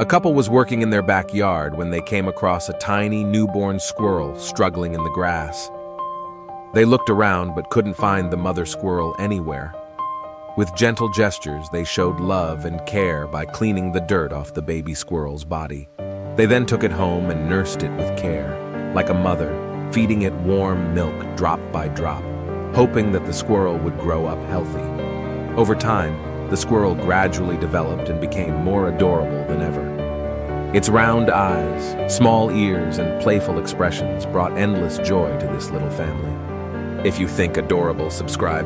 A couple was working in their backyard when they came across a tiny newborn squirrel struggling in the grass. They looked around but couldn't find the mother squirrel anywhere. With gentle gestures, they showed love and care by cleaning the dirt off the baby squirrel's body. They then took it home and nursed it with care, like a mother, feeding it warm milk drop by drop, hoping that the squirrel would grow up healthy. Over time, the squirrel gradually developed and became more adorable than ever. Its round eyes, small ears, and playful expressions brought endless joy to this little family. If you think adorable, subscribe.